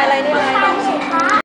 อะไรได้ไร